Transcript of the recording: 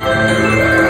Música